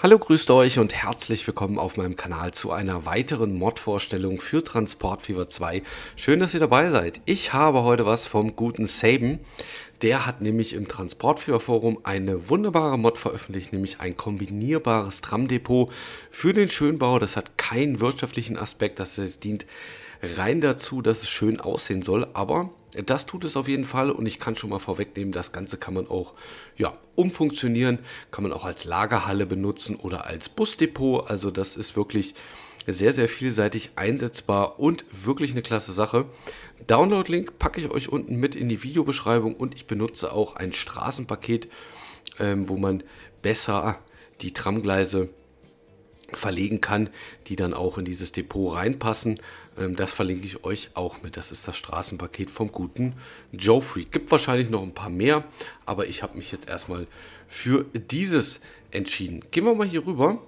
Hallo, grüßt euch und herzlich willkommen auf meinem Kanal zu einer weiteren Mod-Vorstellung für Transport Fever 2. Schön, dass ihr dabei seid. Ich habe heute was vom guten Saben. Der hat nämlich im Transport Fever Forum eine wunderbare Mod veröffentlicht, nämlich ein kombinierbares Tramdepot für den Schönbau. Das hat keinen wirtschaftlichen Aspekt, das dient rein dazu, dass es schön aussehen soll, aber das tut es auf jeden Fall und ich kann schon mal vorwegnehmen, das Ganze kann man auch ja, umfunktionieren, kann man auch als Lagerhalle benutzen oder als Busdepot. Also das ist wirklich sehr, sehr vielseitig einsetzbar und wirklich eine klasse Sache. Download-Link packe ich euch unten mit in die Videobeschreibung und ich benutze auch ein Straßenpaket, ähm, wo man besser die Tramgleise verlegen kann, die dann auch in dieses Depot reinpassen. Ähm, das verlinke ich euch auch mit. Das ist das Straßenpaket vom guten Joe Freak. Gibt wahrscheinlich noch ein paar mehr, aber ich habe mich jetzt erstmal für dieses entschieden. Gehen wir mal hier rüber.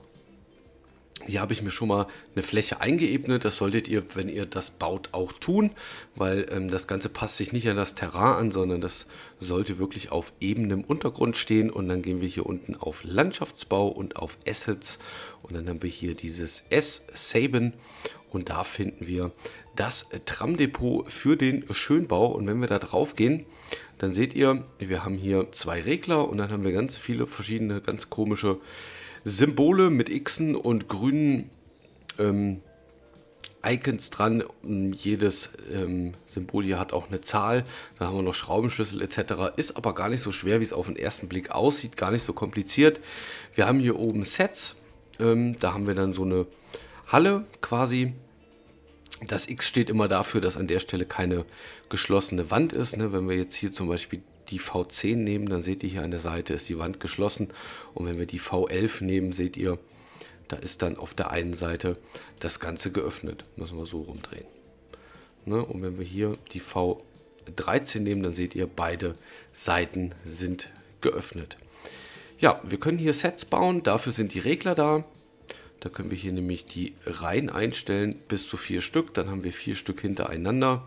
Hier habe ich mir schon mal eine Fläche eingeebnet. Das solltet ihr, wenn ihr das baut, auch tun, weil ähm, das Ganze passt sich nicht an das Terrain an, sondern das sollte wirklich auf ebenem Untergrund stehen. Und dann gehen wir hier unten auf Landschaftsbau und auf Assets. Und dann haben wir hier dieses S-Saben. Und da finden wir das Tramdepot für den Schönbau. Und wenn wir da drauf gehen, dann seht ihr, wir haben hier zwei Regler und dann haben wir ganz viele verschiedene, ganz komische Symbole mit Xen und grünen ähm, Icons dran. Jedes ähm, Symbol hier hat auch eine Zahl. Dann haben wir noch Schraubenschlüssel etc. Ist aber gar nicht so schwer, wie es auf den ersten Blick aussieht. Gar nicht so kompliziert. Wir haben hier oben Sets. Ähm, da haben wir dann so eine Halle quasi. Das X steht immer dafür, dass an der Stelle keine geschlossene Wand ist. Ne? Wenn wir jetzt hier zum Beispiel die V10 nehmen, dann seht ihr hier an der Seite ist die Wand geschlossen. Und wenn wir die V11 nehmen, seht ihr, da ist dann auf der einen Seite das Ganze geöffnet. Müssen wir so rumdrehen. Ne? Und wenn wir hier die V13 nehmen, dann seht ihr, beide Seiten sind geöffnet. Ja, wir können hier Sets bauen, dafür sind die Regler da. Da können wir hier nämlich die Reihen einstellen, bis zu vier Stück. Dann haben wir vier Stück hintereinander.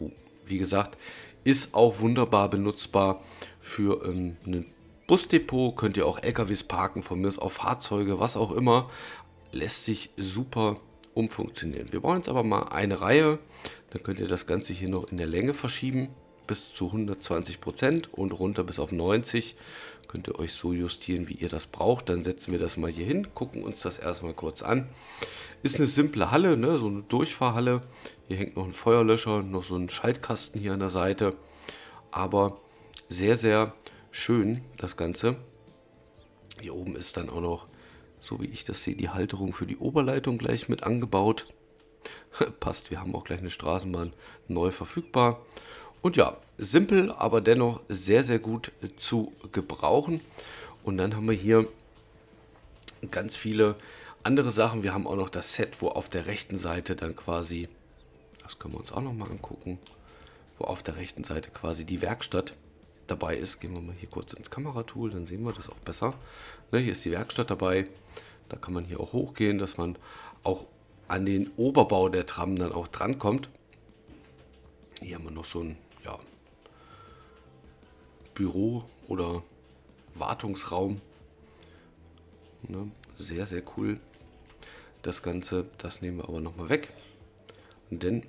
Oh, wie gesagt, ist auch wunderbar benutzbar für ähm, ein Busdepot. Könnt ihr auch LKWs parken, von mir aus auch Fahrzeuge, was auch immer. Lässt sich super umfunktionieren. Wir brauchen jetzt aber mal eine Reihe. Dann könnt ihr das Ganze hier noch in der Länge verschieben bis zu 120 Prozent und runter bis auf 90. Könnt ihr euch so justieren, wie ihr das braucht. Dann setzen wir das mal hier hin, gucken uns das erstmal kurz an. Ist eine simple Halle, ne? so eine Durchfahrhalle. Hier hängt noch ein Feuerlöscher, noch so ein Schaltkasten hier an der Seite. Aber sehr, sehr schön das Ganze. Hier oben ist dann auch noch, so wie ich das sehe, die Halterung für die Oberleitung gleich mit angebaut. Passt, wir haben auch gleich eine Straßenbahn neu verfügbar. Und ja, simpel, aber dennoch sehr, sehr gut zu gebrauchen. Und dann haben wir hier ganz viele andere Sachen. Wir haben auch noch das Set, wo auf der rechten Seite dann quasi, das können wir uns auch noch mal angucken, wo auf der rechten Seite quasi die Werkstatt dabei ist. Gehen wir mal hier kurz ins Kameratool, dann sehen wir das auch besser. Ne, hier ist die Werkstatt dabei. Da kann man hier auch hochgehen, dass man auch an den Oberbau der Tram dann auch drankommt. Hier haben wir noch so ein ja, Büro oder Wartungsraum. Ne? Sehr, sehr cool. Das Ganze, das nehmen wir aber nochmal weg. Denn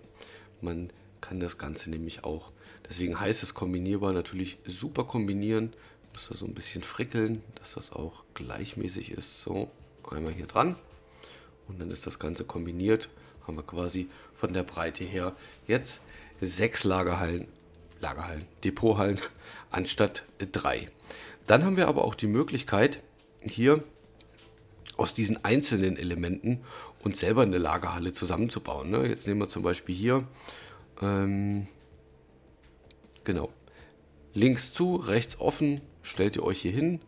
man kann das Ganze nämlich auch, deswegen heißt es kombinierbar, natürlich super kombinieren. Muss da so ein bisschen frickeln, dass das auch gleichmäßig ist. So, einmal hier dran. Und dann ist das Ganze kombiniert. Haben wir quasi von der Breite her jetzt sechs Lagerhallen Lagerhallen, Depothallen anstatt drei. Dann haben wir aber auch die Möglichkeit, hier aus diesen einzelnen Elementen uns selber eine Lagerhalle zusammenzubauen. Ne? Jetzt nehmen wir zum Beispiel hier, ähm, genau, links zu, rechts offen, stellt ihr euch hier hin,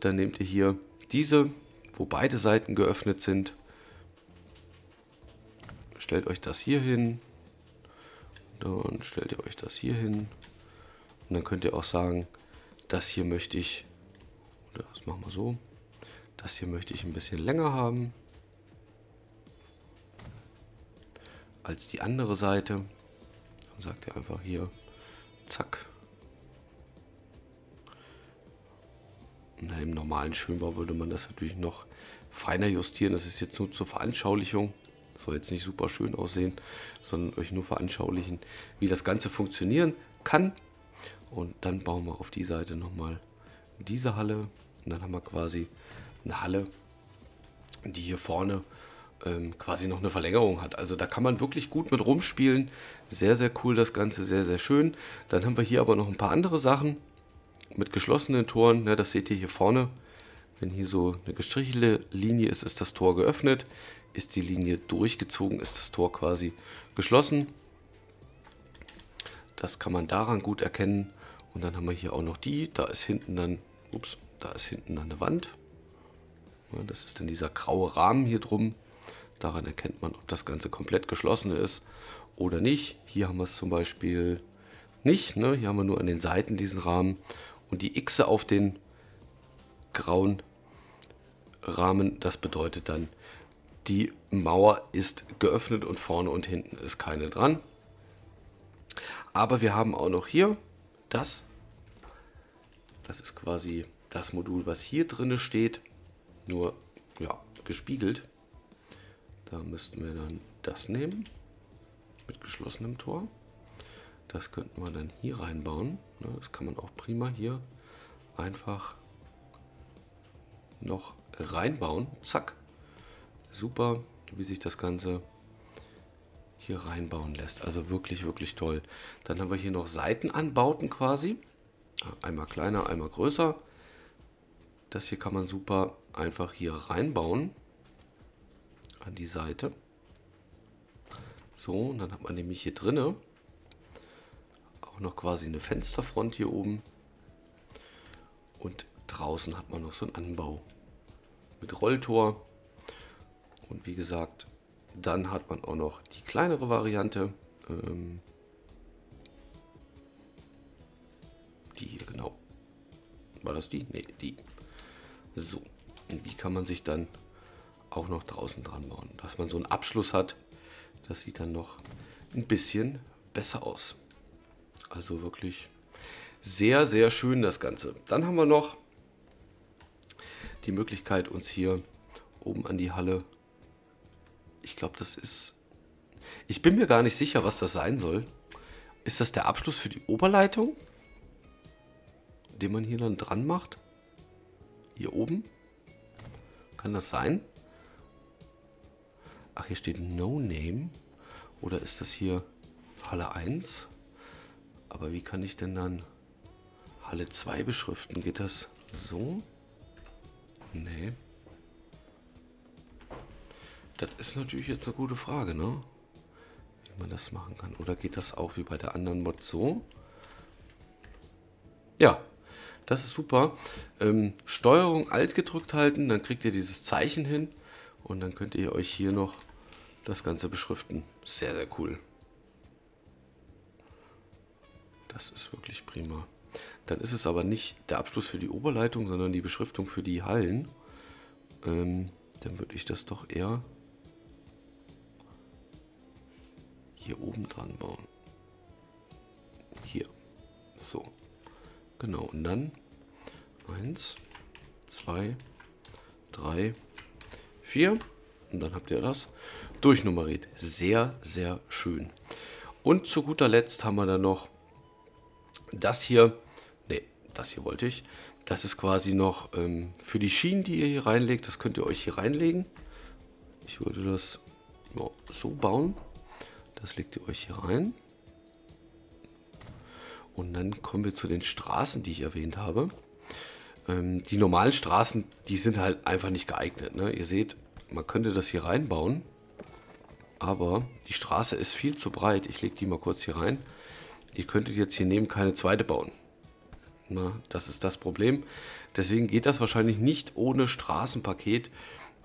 dann nehmt ihr hier diese, wo beide Seiten geöffnet sind, stellt euch das hier hin, dann stellt ihr euch das hier hin. Und dann könnt ihr auch sagen, das hier möchte ich, das machen wir so, das hier möchte ich ein bisschen länger haben als die andere Seite. Dann sagt ihr einfach hier, zack. Na, Im normalen Schönbau würde man das natürlich noch feiner justieren. Das ist jetzt nur zur Veranschaulichung. Soll jetzt nicht super schön aussehen, sondern euch nur veranschaulichen, wie das Ganze funktionieren kann. Und dann bauen wir auf die Seite nochmal diese Halle. Und dann haben wir quasi eine Halle, die hier vorne ähm, quasi noch eine Verlängerung hat. Also da kann man wirklich gut mit rumspielen. Sehr, sehr cool das Ganze, sehr, sehr schön. Dann haben wir hier aber noch ein paar andere Sachen mit geschlossenen Toren. Ja, das seht ihr hier vorne. Wenn hier so eine gestrichelte Linie ist, ist das Tor geöffnet. Ist die Linie durchgezogen, ist das Tor quasi geschlossen. Das kann man daran gut erkennen. Und dann haben wir hier auch noch die. Da ist hinten dann, ups, da ist hinten dann eine Wand. Das ist dann dieser graue Rahmen hier drum. Daran erkennt man, ob das Ganze komplett geschlossen ist oder nicht. Hier haben wir es zum Beispiel nicht. Ne? Hier haben wir nur an den Seiten diesen Rahmen. Und die X auf den grauen Rahmen, das bedeutet dann, die Mauer ist geöffnet und vorne und hinten ist keine dran. Aber wir haben auch noch hier das. Das ist quasi das Modul, was hier drin steht, nur ja, gespiegelt. Da müssten wir dann das nehmen mit geschlossenem Tor. Das könnten wir dann hier reinbauen. Ne, das kann man auch prima hier einfach noch reinbauen. Zack. Super, wie sich das Ganze hier reinbauen lässt. Also wirklich, wirklich toll. Dann haben wir hier noch Seitenanbauten quasi. Einmal kleiner, einmal größer. Das hier kann man super einfach hier reinbauen an die Seite. So, und dann hat man nämlich hier drinne auch noch quasi eine Fensterfront hier oben. Und draußen hat man noch so einen Anbau mit Rolltor. Und wie gesagt, dann hat man auch noch die kleinere Variante. Ähm, die hier genau. War das die? Ne, die. So. Und die kann man sich dann auch noch draußen dran bauen. Dass man so einen Abschluss hat, das sieht dann noch ein bisschen besser aus. Also wirklich sehr, sehr schön das Ganze. Dann haben wir noch die Möglichkeit, uns hier oben an die Halle, ich glaube, das ist, ich bin mir gar nicht sicher, was das sein soll. Ist das der Abschluss für die Oberleitung, den man hier dann dran macht? Hier oben? Kann das sein? Ach, hier steht No Name. Oder ist das hier Halle 1? Aber wie kann ich denn dann Halle 2 beschriften? Geht das so? Nee. Das ist natürlich jetzt eine gute Frage, ne? Wie man das machen kann. Oder geht das auch wie bei der anderen Mod so? Ja, das ist super. Ähm, Steuerung Alt gedrückt halten, dann kriegt ihr dieses Zeichen hin. Und dann könnt ihr euch hier noch das Ganze beschriften. Sehr, sehr cool. Das ist wirklich prima. Dann ist es aber nicht der Abschluss für die Oberleitung, sondern die Beschriftung für die Hallen. Ähm, dann würde ich das doch eher hier oben dran bauen. Hier. So. Genau. Und dann 1, 2, 3, 4. Und dann habt ihr das durchnummeriert. Sehr, sehr schön. Und zu guter Letzt haben wir dann noch das hier. Das hier wollte ich. Das ist quasi noch ähm, für die Schienen, die ihr hier reinlegt. Das könnt ihr euch hier reinlegen. Ich würde das ja, so bauen. Das legt ihr euch hier rein. Und dann kommen wir zu den Straßen, die ich erwähnt habe. Ähm, die normalen Straßen, die sind halt einfach nicht geeignet. Ne? Ihr seht, man könnte das hier reinbauen, aber die Straße ist viel zu breit. Ich lege die mal kurz hier rein. Ihr könntet jetzt hier neben keine zweite bauen. Na, das ist das Problem. Deswegen geht das wahrscheinlich nicht ohne Straßenpaket.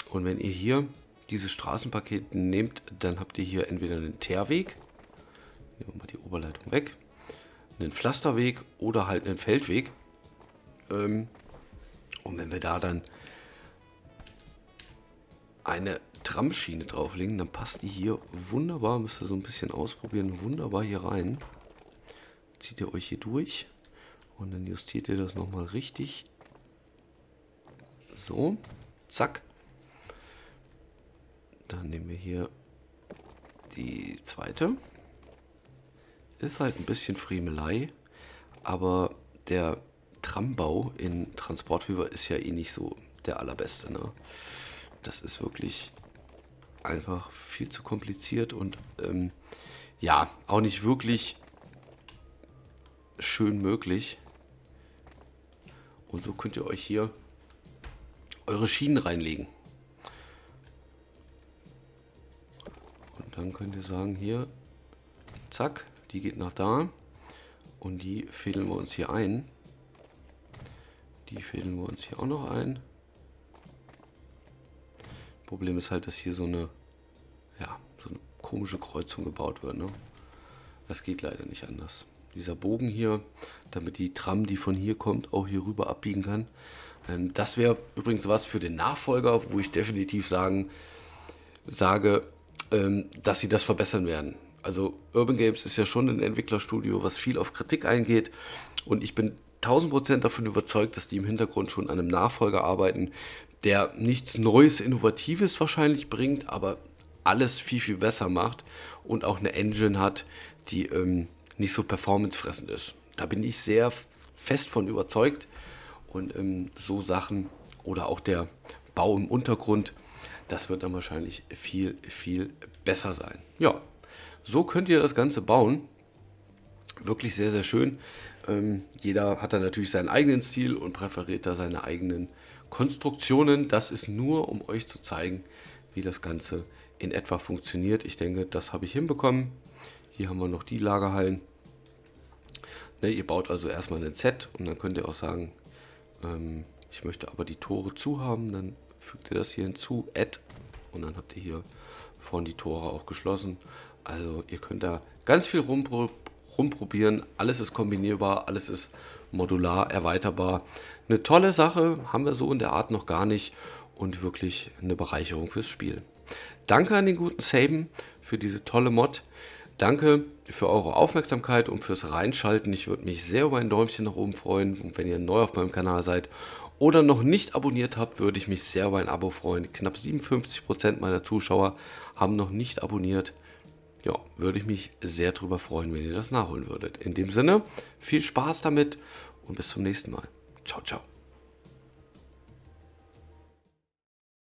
Und wenn ihr hier dieses Straßenpaket nehmt, dann habt ihr hier entweder einen Teerweg, nehmen wir mal die Oberleitung weg, einen Pflasterweg oder halt einen Feldweg. Ähm, und wenn wir da dann eine Tramschiene drauflegen, dann passt die hier wunderbar, müsst ihr so ein bisschen ausprobieren, wunderbar hier rein. Zieht ihr euch hier durch und dann justiert ihr das nochmal richtig So, zack. Dann nehmen wir hier die zweite. Ist halt ein bisschen Friemelei, aber der Trambau in Transportfieber ist ja eh nicht so der allerbeste. Ne? Das ist wirklich einfach viel zu kompliziert und ähm, ja, auch nicht wirklich schön möglich. Und so könnt ihr euch hier eure Schienen reinlegen. Und dann könnt ihr sagen, hier, zack, die geht nach da. Und die fädeln wir uns hier ein. Die fädeln wir uns hier auch noch ein. Problem ist halt, dass hier so eine, ja, so eine komische Kreuzung gebaut wird. Ne? Das geht leider nicht anders. Dieser Bogen hier, damit die Tram, die von hier kommt, auch hier rüber abbiegen kann. Ähm, das wäre übrigens was für den Nachfolger, wo ich definitiv sagen, sage, ähm, dass sie das verbessern werden. Also Urban Games ist ja schon ein Entwicklerstudio, was viel auf Kritik eingeht. Und ich bin 1000% davon überzeugt, dass die im Hintergrund schon an einem Nachfolger arbeiten, der nichts Neues, Innovatives wahrscheinlich bringt, aber alles viel, viel besser macht und auch eine Engine hat, die ähm, nicht so performancefressend ist. Da bin ich sehr fest von überzeugt. Und ähm, so Sachen oder auch der Bau im Untergrund, das wird dann wahrscheinlich viel, viel besser sein. Ja, so könnt ihr das Ganze bauen. Wirklich sehr, sehr schön. Ähm, jeder hat da natürlich seinen eigenen Stil und präferiert da seine eigenen Konstruktionen. Das ist nur, um euch zu zeigen, wie das Ganze in etwa funktioniert. Ich denke, das habe ich hinbekommen. Hier haben wir noch die Lagerhallen. Ne, ihr baut also erstmal ein Set und dann könnt ihr auch sagen, ähm, ich möchte aber die Tore zu haben. Dann fügt ihr das hier hinzu, Add und dann habt ihr hier vorne die Tore auch geschlossen. Also ihr könnt da ganz viel rumpro rumprobieren. Alles ist kombinierbar, alles ist modular, erweiterbar. Eine tolle Sache, haben wir so in der Art noch gar nicht und wirklich eine Bereicherung fürs Spiel. Danke an den guten Saben für diese tolle Mod. Danke für eure Aufmerksamkeit und fürs Reinschalten. Ich würde mich sehr über ein Däumchen nach oben freuen. Und wenn ihr neu auf meinem Kanal seid oder noch nicht abonniert habt, würde ich mich sehr über ein Abo freuen. Knapp 57% meiner Zuschauer haben noch nicht abonniert. Ja, würde ich mich sehr darüber freuen, wenn ihr das nachholen würdet. In dem Sinne, viel Spaß damit und bis zum nächsten Mal. Ciao, ciao.